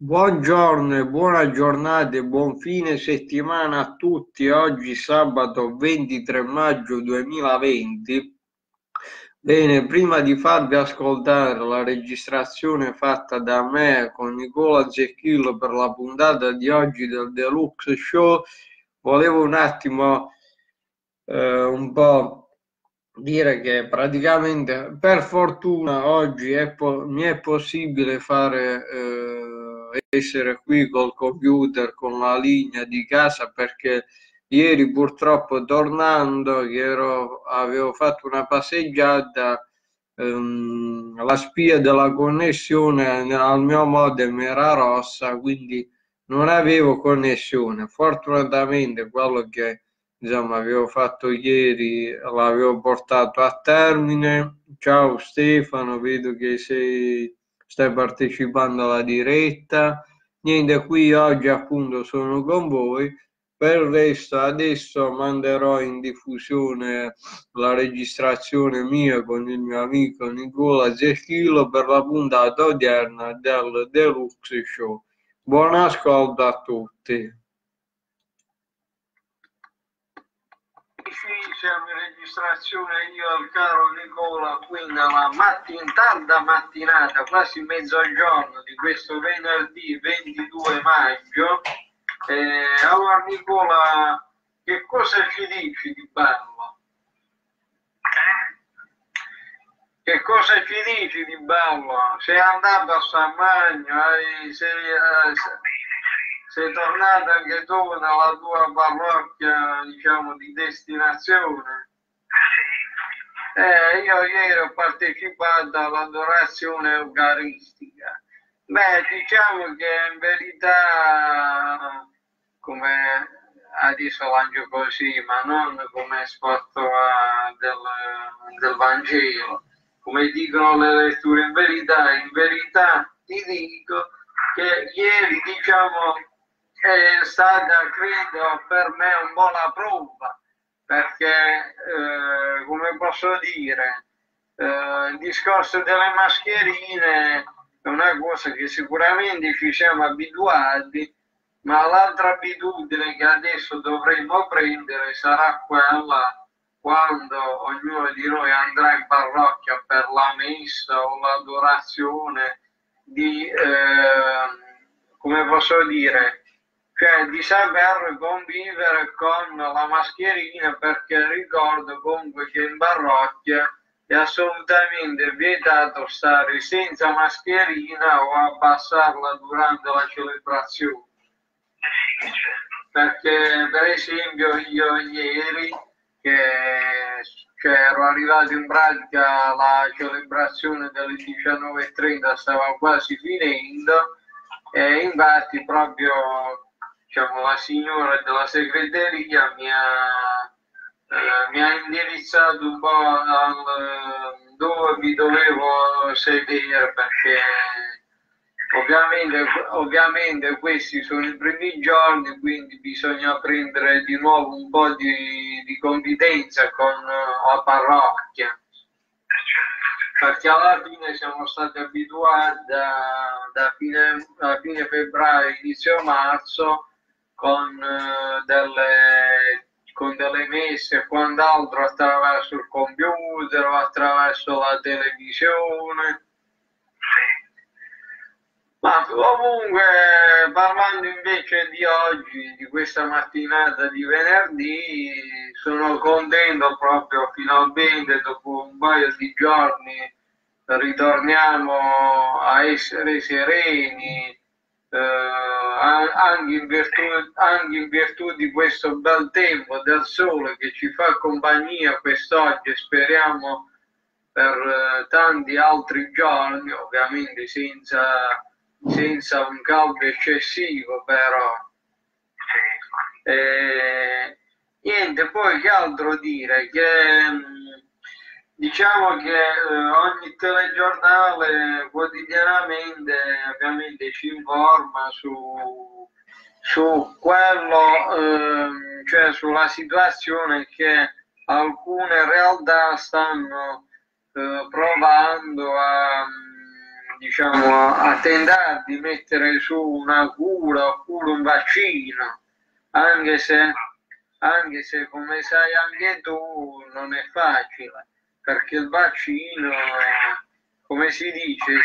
Buongiorno e buona giornata e buon fine settimana a tutti. Oggi sabato 23 maggio 2020. Bene, prima di farvi ascoltare la registrazione fatta da me con Nicola Zecchillo per la puntata di oggi del Deluxe Show, volevo un attimo eh, un po' dire che praticamente per fortuna oggi è mi è possibile fare eh, essere qui col computer con la linea di casa perché ieri purtroppo tornando ero, avevo fatto una passeggiata ehm, la spia della connessione al mio modem era rossa quindi non avevo connessione. Fortunatamente quello che insomma avevo fatto ieri l'avevo portato a termine. Ciao Stefano vedo che sei stai partecipando alla diretta niente qui oggi appunto sono con voi per il resto adesso manderò in diffusione la registrazione mia con il mio amico Nicola Zechilo per la puntata odierna del Deluxe Show. Buon ascolto a tutti. Siamo in registrazione io e il caro Nicola qui nella mattin tarda mattinata, quasi mezzogiorno di questo venerdì 22 maggio eh, allora Nicola, che cosa ci dici di bello? Che cosa ci dici di bello? Sei andato a San Magno, sei, eh, sei tornato anche tu nella tua parrocchia, diciamo, di destinazione? Eh, io ieri ho partecipato all'adorazione eucaristica. Beh, diciamo che in verità come adesso langio così, ma non come esporto del, del Vangelo, come dicono le letture in verità, in verità ti dico che ieri diciamo è stata credo per me un po' la prova perché eh, come posso dire eh, il discorso delle mascherine è una cosa che sicuramente ci siamo abituati ma l'altra abitudine che adesso dovremmo prendere sarà quella quando ognuno di noi andrà in parrocchia per la messa o l'adorazione di, eh, come posso dire, cioè di saper convivere con la mascherina perché ricordo comunque che in parrocchia è assolutamente vietato stare senza mascherina o abbassarla durante la celebrazione. Perché per esempio io ieri che cioè, ero arrivato in pratica la celebrazione delle 19.30 stava quasi finendo e infatti proprio diciamo, la signora della segreteria mi ha, eh, mi ha indirizzato un po' al, dove mi dovevo sedere perché Ovviamente, ovviamente, questi sono i primi giorni, quindi bisogna prendere di nuovo un po' di, di confidenza con uh, la parrocchia, perché alla fine siamo stati abituati da, da, fine, da fine, febbraio, inizio marzo, con, uh, delle, con delle messe e quant'altro attraverso il computer o attraverso la televisione. Ma comunque, parlando invece di oggi, di questa mattinata di venerdì, sono contento proprio finalmente dopo un paio di giorni ritorniamo a essere sereni, eh, anche, in virtù, anche in virtù di questo bel tempo del sole che ci fa compagnia quest'oggi e speriamo per eh, tanti altri giorni, ovviamente senza senza un caldo eccessivo però. E, niente, poi che altro dire? Che mm, diciamo che eh, ogni telegiornale quotidianamente ovviamente ci informa su, su quello, eh, cioè sulla situazione che alcune realtà stanno eh, provando a diciamo, a tentare di mettere su una cura oppure un vaccino, anche se, anche se come sai anche tu non è facile, perché il vaccino, come si dice,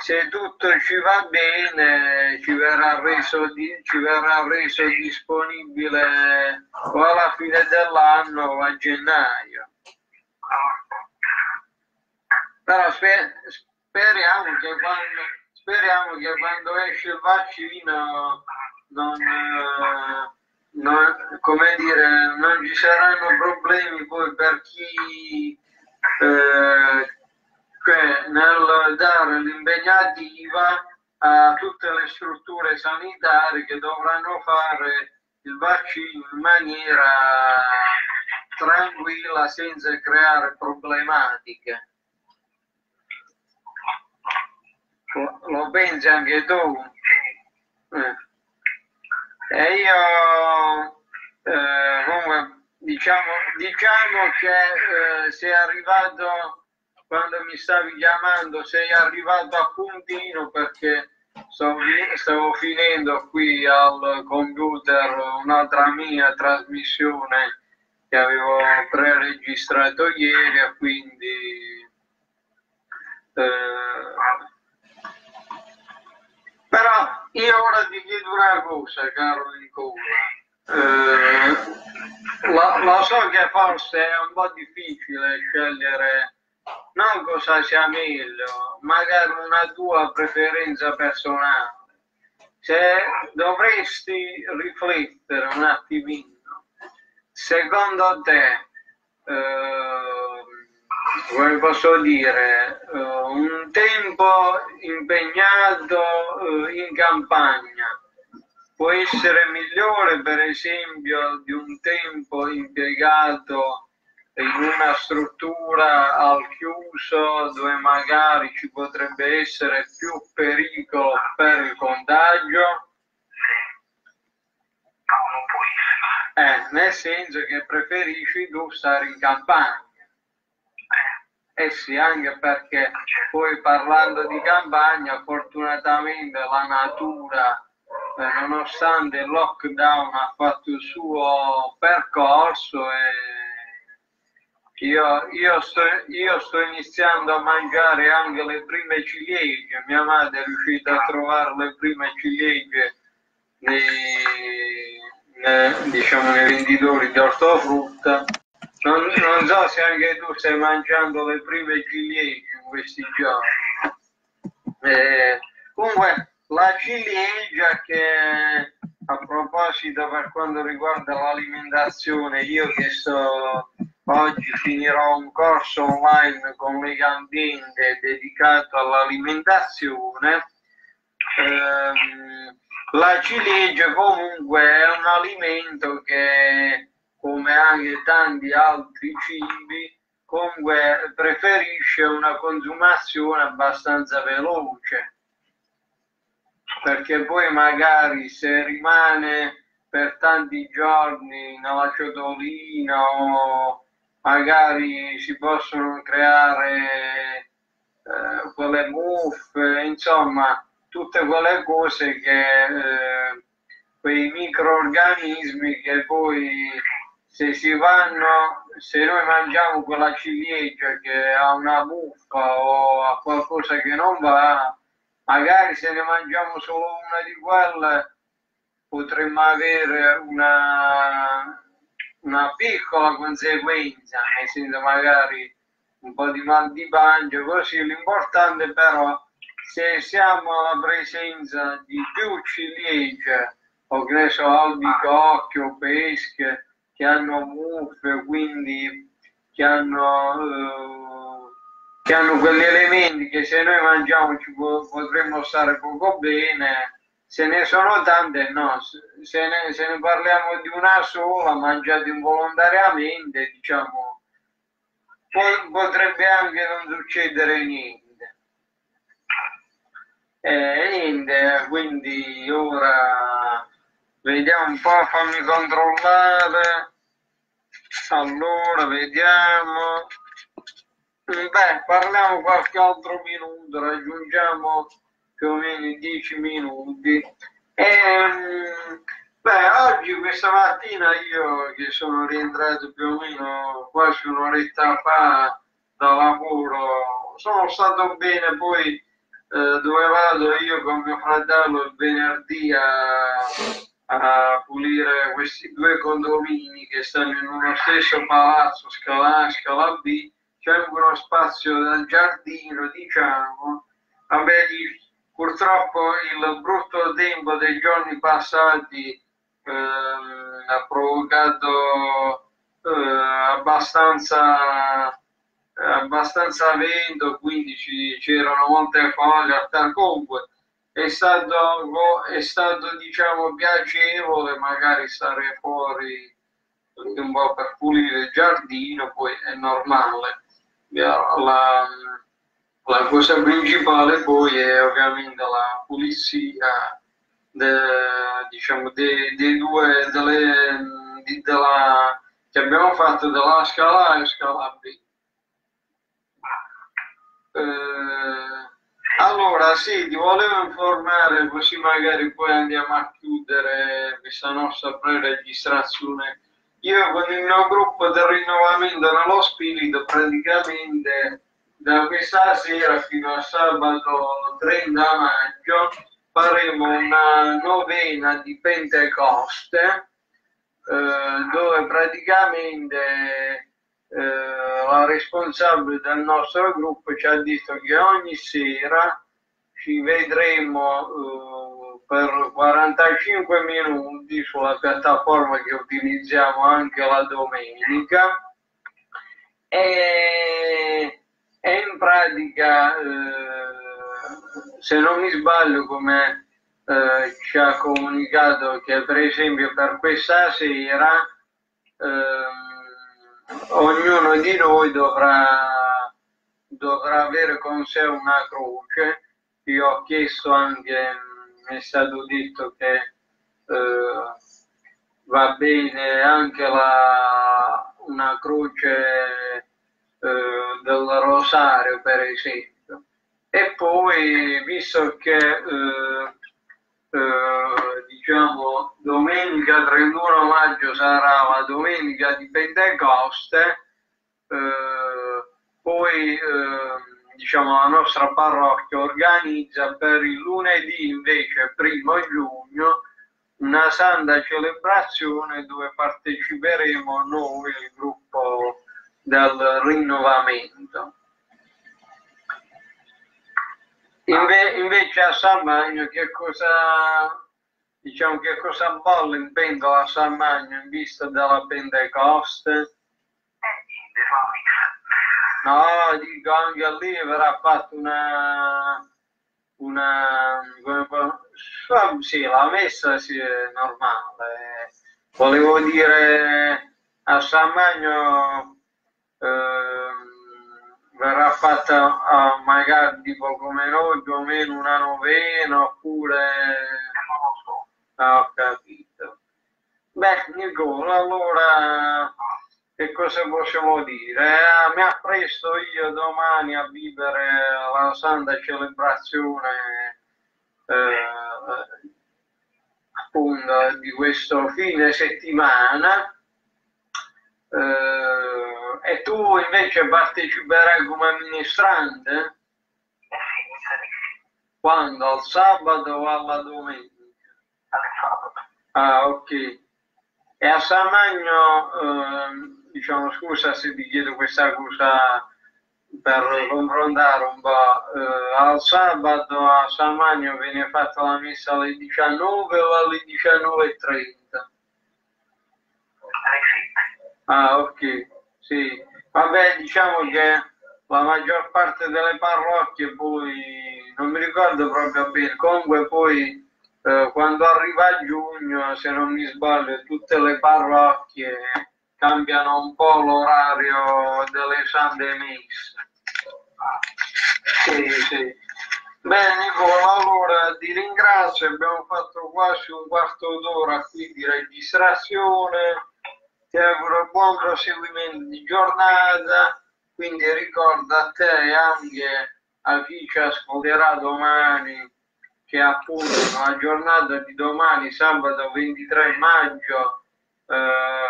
se tutto ci va bene ci verrà reso, ci verrà reso disponibile o alla fine dell'anno o a gennaio. Però sper, speriamo, che quando, speriamo che quando esce il vaccino non, non, come dire, non ci saranno problemi poi per chi l'impegnativa a tutte le strutture sanitarie che dovranno fare il vaccino in maniera tranquilla senza creare problematiche. Lo pensi anche tu? Eh. E io eh, comunque diciamo, diciamo che eh, sei arrivato quando mi stavi chiamando sei arrivato a puntino perché stavo, finendo qui al computer un'altra mia trasmissione che avevo pre-registrato ieri e quindi eh, però io ora ti chiedo una cosa caro Nicola. Eh, lo, lo so che forse è un po' difficile scegliere non cosa sia meglio, magari una tua preferenza personale. Se dovresti riflettere un attimino, secondo te, eh, come posso dire, eh, un tempo impegnato eh, in campagna può essere migliore, per esempio, di un tempo impiegato in una struttura al chiuso dove magari ci potrebbe essere più pericolo per il contagio? Eh, nel senso che preferisci tu stare in campagna. Eh sì, anche perché poi parlando di campagna, fortunatamente la natura, eh, nonostante il lockdown, ha fatto il suo percorso e io, io, sto, io, sto, iniziando a mangiare anche le prime ciliegie. Mia madre è riuscita a trovare le prime ciliegie nei, nei, diciamo, nei venditori di ortofrutta. Non, non, so se anche tu stai mangiando le prime ciliegie in questi giorni. Eh, comunque, la ciliegia che a proposito per quanto riguarda l'alimentazione, io che sto Oggi finirò un corso online con Legambiente dedicato all'alimentazione. Eh, la ciliegia comunque è un alimento che, come anche tanti altri cibi, comunque preferisce una consumazione abbastanza veloce perché poi magari se rimane per tanti giorni nella ciotolina o magari si possono creare eh, quelle muffe, insomma, tutte quelle cose che eh, quei microorganismi che poi se si vanno, se noi mangiamo quella ciliegia che ha una muffa o ha qualcosa che non va, magari se ne mangiamo solo una di quelle potremmo avere una una piccola conseguenza, nel senso magari un po' di mal di pancia, così l'importante però se siamo alla presenza di più ciliegie o che ne so, albicocchio pesche che hanno muffe, quindi che hanno, eh, che hanno quegli elementi che se noi mangiamo ci potremmo stare poco bene, se ne sono tante, no, se ne, se ne parliamo di una sola, mangiata involontariamente, diciamo, potrebbe anche non succedere niente. E niente, quindi ora vediamo un po', fammi controllare. Allora, vediamo. Beh, parliamo qualche altro minuto, raggiungiamo più o meno i 10 minuti. E, ehm, beh, oggi, questa mattina, io che sono rientrato più o meno quasi un'oretta fa da lavoro, sono stato bene, poi eh, dove vado io con mio fratello il venerdì a, a pulire questi due condomini che stanno in uno stesso palazzo, scala A, scala B, c'è uno spazio del giardino, diciamo. Vabbè, purtroppo il brutto tempo dei giorni passati ehm, ha provocato eh, abbastanza abbastanza vento, quindi c'erano molte foglie, comunque. È stato, è stato diciamo piacevole magari stare fuori un po' per pulire il giardino, poi è normale. La, la cosa principale poi è ovviamente la pulizia de, diciamo, dei, dei due delle, di, della, che abbiamo fatto della scala A e scala B. Eh, allora sì, ti volevo informare così magari poi andiamo a chiudere questa nostra pre-registrazione io con il mio gruppo del rinnovamento nello spirito praticamente da questa sera fino a sabato 30 maggio faremo una novena di Pentecoste eh, dove praticamente eh, la responsabile del nostro gruppo ci ha detto che ogni sera ci vedremo eh, per 45 minuti sulla piattaforma che utilizziamo anche la domenica. E, e in pratica eh, se non mi sbaglio come eh, ci ha comunicato che per esempio per questa sera eh, ognuno di noi dovrà, dovrà avere con sé una croce. Io ho chiesto anche mi è stato detto che eh, va bene anche la, una croce eh, del rosario per esempio e poi visto che eh, eh diciamo domenica 31 maggio sarà la domenica di Pentecoste eh, poi eh, diciamo, la nostra parrocchia organizza per il lunedì invece, primo giugno, una santa celebrazione dove parteciperemo noi, il gruppo del rinnovamento. Inve- invece a San Magno che cosa, diciamo, che cosa bolle in pentola a San Magno in vista della Pentecoste? Eh, No, dico anche lì verrà fatta una, una sì, la messa sì, è normale. Volevo dire a San Magno eh, fatta uh, magari tipo come noi più o meno una novena oppure ah, ho capito. Beh, Nicola, allora che cosa possiamo dire? Eh, mi appresto io domani a vivere la santa celebrazione eh, appunto di questo fine settimana eh, e tu invece parteciperai come amministrante? Quando? Al sabato o alla domenica? Al sabato. Ah, ok. E a San Magno ehm, diciamo scusa se vi chiedo questa cosa per confrontare un po', eh, al sabato a San Magno viene fatta la messa alle 19 o alle 19.30? Ah, ok, sì. Vabbè, diciamo che la maggior parte delle parrocchie poi, non mi ricordo proprio bene, comunque poi eh, quando arriva giugno, se non mi sbaglio, tutte le parrocchie cambiano un po' l'orario delle Sunday Mix. Sì, sì. Bene Nicola, allora ti ringrazio, abbiamo fatto quasi un quarto d'ora qui di registrazione, ti auguro buon proseguimento di giornata, quindi ricordo a te e anche a chi ci ascolterà domani che appunto nella giornata di domani, sabato 23 maggio, eh,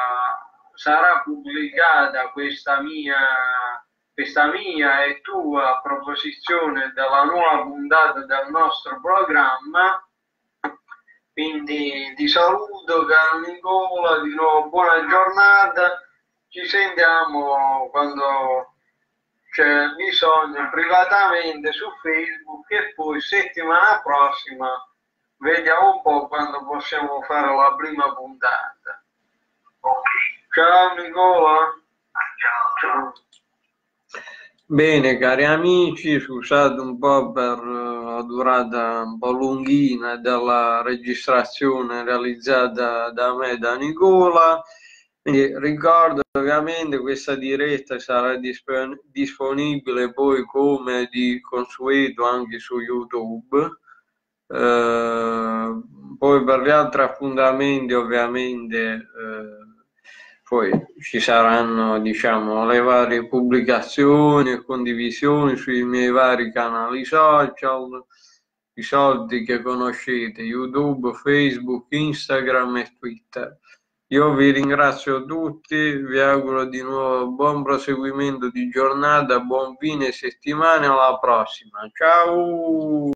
sarà pubblicata questa mia, questa mia e tua proposizione della nuova puntata del nostro programma. Quindi ti saluto caro Nicola, di nuovo buona giornata, ci sentiamo quando c'è bisogno privatamente su Facebook e poi settimana prossima vediamo un po' quando possiamo fare la prima puntata. Ciao Nicola. Ciao. Bene cari amici, scusate un po' per la durata un po' lunghina della registrazione realizzata da me da Nicola. Quindi ricordo ovviamente questa diretta sarà disponibile poi come di consueto anche su YouTube. Eh, poi per gli altri appuntamenti ovviamente eh, poi ci saranno diciamo le varie pubblicazioni e condivisioni sui miei vari canali social, i soldi che conoscete, YouTube, Facebook, Instagram e Twitter. Io vi ringrazio tutti, vi auguro di nuovo buon proseguimento di giornata, buon fine settimana, alla prossima. Ciao!